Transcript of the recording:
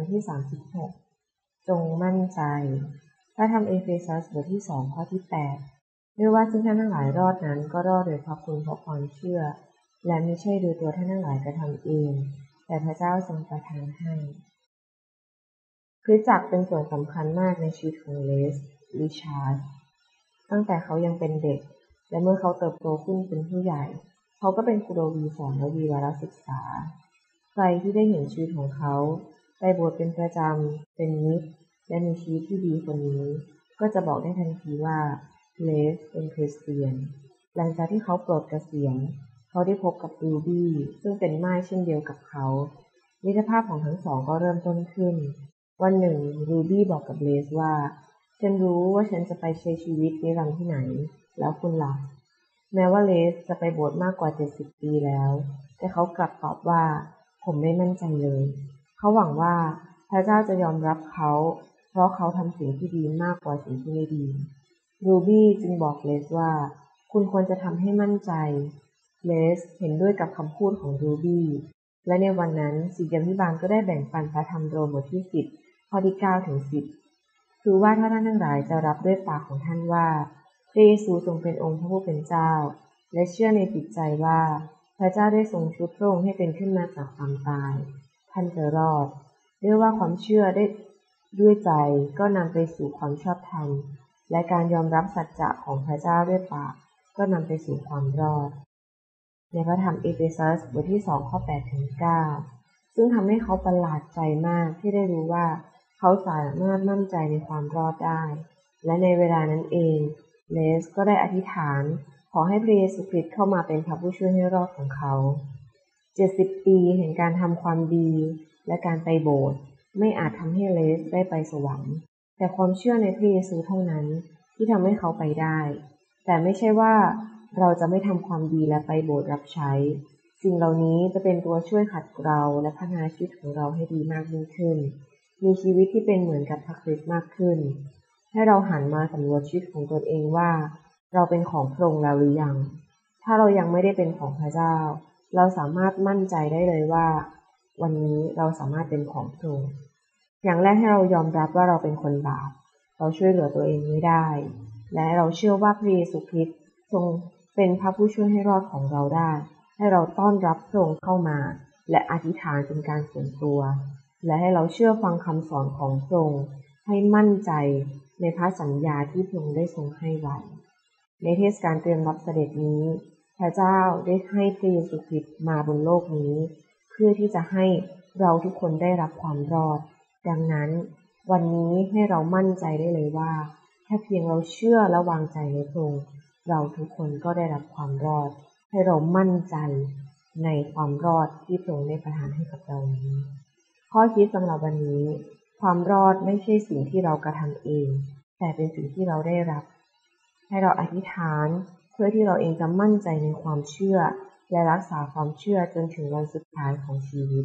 วันที่ 36 จงมั่นใจ พระธรรมเอเฟซัสบทที่สองข้อที่8ด้วยว่าซึ่งท่านทั้งหลายรอดนั้นก็รอดโดยพระคุณเพราะความเชื่อ และไม่ใช่โดยตัวท่านทั้งหลายกระทำเอง แต่พระเจ้าทรงประทานให้คริสตจักรเป็นส่วนสำคัญมากในชีวิตของเลสลิชาร์ดตั้งแต่เขายังเป็นเด็ก และเมื่อเขาเติบโตขึ้นเป็นผู้ใหญ่ เขาก็เป็นครูโรวีสอนและวีวารศึกษา ใครที่ได้เห็นชีวิตของเขา ไปโบสถ์เป็นประจำ เป็นมิตรและมีชีวิตที่ดีคนนี้ ก็จะบอกได้ทันทีว่าเลสเป็นคริสเตียน หลังจากที่เขาปลดเกษียณเขาได้พบกับรูบี้ซึ่งเป็นม่ายเช่นเดียวกับเขามิตรภาพของทั้งสองก็เริ่มต้นขึ้น วันหนึ่งรูบี้บอกกับเลสว่า ฉันรู้ว่าฉันจะไปใช้ชีวิตนิรันดร์ที่ไหน แล้วคุณล่ะแม้ว่าเลสจะไปบวชมากกว่า 70 ปีแล้ว แต่เขากลับตอบว่า ผมไม่มั่นใจเลย เขาหวังว่าพระเจ้าจะยอมรับเขา เพราะเขาทำสิ่งที่ดีมากกว่าสิ่งที่ไม่ดี รูบี้จึงบอกเลสว่า คุณควรจะทำให้มั่นใจ เลสเห็นด้วยกับคำพูดของรูบี้ และในวันนั้นศิษยาพิบาลก็ได้แบ่งปันพระธรรมโรมบทที่10ข้อที่9ถึง10คือว่าถ้าท่านทั้งหลายจะรับด้วยปากของท่านว่าพระเยซูทรงเป็นองค์พระผู้เป็นเจ้า และเชื่อในจิตใจว่า พระเจ้าได้ทรงชุบพระองค์ให้เป็นขึ้นมาจากความตาย ท่านจะรอดเรียกว่าความเชื่อได้ด้วยใจก็นำไปสู่ความชอบธรรม และการยอมรับสัจจะของพระเจ้าด้วยปากก็นำไปสู่ความรอด ในพระธรรมเอเฟซัสบทที่2ข้อ8ถึง9ซึ่งทำให้เขาประหลาดใจมากที่ได้รู้ว่า เขาสามารถมั่นใจในความรอดได้ และในเวลานั้นเองเลสก็ได้อธิษฐาน ขอให้พระเยซูคริสต์เข้ามาเป็นพระผู้ช่วยให้รอดของเขา 70ปีแห่งการทำความดี และการไปโบสถ์ไม่อาจทำให้เลสได้ไปสวรรค์ แต่ความเชื่อในพระเยซูเท่านั้นที่ทำให้เขาไปได้ แต่ไม่ใช่ว่าเราจะไม่ทำความดีและไปโบสถ์รับใช้ สิ่งเหล่านี้จะเป็นตัวช่วยขัดเราและพัฒนาชีวิตของเราให้ดีมากยิ่งขึ้น มีชีวิตที่เป็นเหมือนกับพระคริสต์มากขึ้น ให้เราหันมาสำรวจชีวิตของตนเองว่า เราเป็นของพระองค์แล้วหรือยัง ถ้าเรายังไม่ได้เป็นของพระเจ้า เราสามารถมั่นใจได้เลยว่า วันนี้เราสามารถเป็นของพระองค์อย่างแรกให้เรายอมรับว่าเราเป็นคนบาป เราช่วยเหลือตัวเองไม่ได้ และเราเชื่อว่าพระเยซูคริสต์ทรงเป็นพระผู้ช่วยให้รอดของเราได้ ให้เราต้อนรับพระองค์เข้ามา และอธิษฐานเป็นการส่วนตัว และให้เราเชื่อฟังคำสอนของพระองค์ให้มั่นใจในพระสัญญาที่พระองค์ได้ทรงให้ไว้ ในเทศกาลเตรียมรับเสด็จนี้ พระเจ้าได้ให้พระเยซูคริสต์มาบนโลกนี้ เพื่อที่จะให้เราทุกคนได้รับความรอด ดังนั้น วันนี้ให้เรามั่นใจได้เลยว่าแค่เพียงเราเชื่อและวางใจในพระองค์เราทุกคนก็ได้รับความรอด ให้เรามั่นใจในความรอดที่พระองค์ได้ประทานให้กับเรานี้ ข้อคิดสำหรับวันนี้ ความรอดไม่ใช่สิ่งที่เรากระทำเอง แต่เป็นสิ่งที่เราได้รับ ให้เราอธิษฐาน พื่อที่เราเองจะมั่นใจในความเชื่อ และรักษาความเชื่อจนถึงวันสุดท้ายของชีวิต